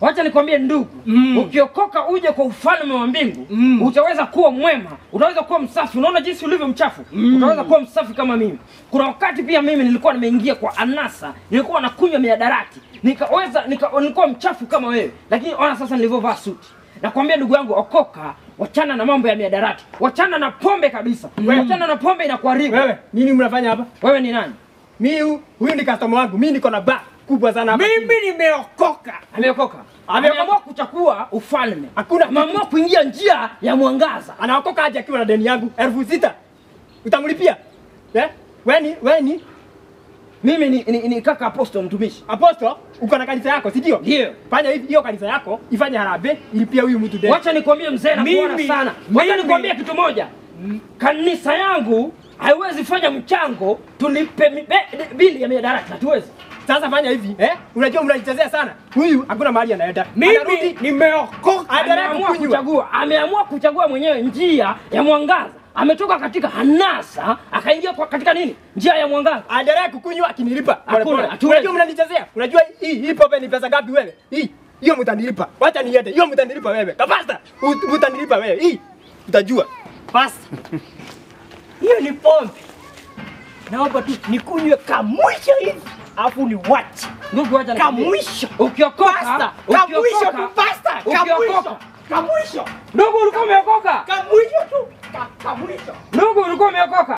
Wacha nikwambie ndugu, Mm. ukiokoka uje kwa ufalme wa mbingu Mm. utaweza kuwa mwema, utaweza kuwa msafi. Unaona jinsi ulivyo mchafu, Mm. utaweza kuwa msafi kama mimi. Kuna wakati pia mimi nilikuwa nimeingia kwa anasa, nilikuwa nakunywa miadarati, nikaweza nika, nilikuwa mchafu kama wewe, lakini ona sasa nilivyovaa suti. Nakwambia ndugu yangu, okoka, wachana na mambo ya miadarati, wachana na pombe kabisa. Mm. Wachana na pombe inakuharibu. Wewe, nini mnafanya hapa? Wewe ni nani? Mimi huyu ni customer wangu. Mimi niko na bar kubwa sana. Mimi nimeokoka. Ameokoka, ameamua kuchukua ufalme, Hakuna ameamua kuingia njia ya mwangaza. Anaokoka aje akiwa na deni yangu elfu sita. Utamlipia? Eh? Weni, weni. Mimi ni, ni, ni kaka apostle mtumishi. apostle, uko na kanisa yako, si ndio? Ndio. Fanya hivi hiyo kanisa yako ifanye harambee ilipia huyu mtu deni. Wacha nikwambie mzee, nakuona kuona sana. Wacha nikwambie kitu moja, kanisa yangu haiwezi fanya mchango tulipe bili ya miadarati, hatuwezi. Sasa fanya hivi, eh? Unajua mnanichezea sana. Huyu hakuna mahali anaenda. Mimi nimeokoka. Ameamua kuchagua, ameamua kuchagua mwenyewe njia ya mwangaza. Ametoka katika hanasa akaingia kwa katika nini? Njia ya mwangaza. aendelee kukunywa akinilipa. Hakuna, Unajua mnanichezea? Unajua hii hii pombe ni pesa ngapi wewe? Hii hiyo mtanilipa. Wacha niende. Hiyo mtanilipa wewe. Kapasta. Mtanilipa wewe. Hii utajua. Basi. Hiyo ni pombe. Naomba tu nikunywe kamwisho hivi. Alafu wacha nikwambie. Kamwisho. Ukiokoka, Kamwisho tu pasta. Kamwisho. Kamwisho. Ndugu, ulikuwa umeokoka? Kamwisho tu. Kamwisho. Ndugu, ulikuwa umeokoka?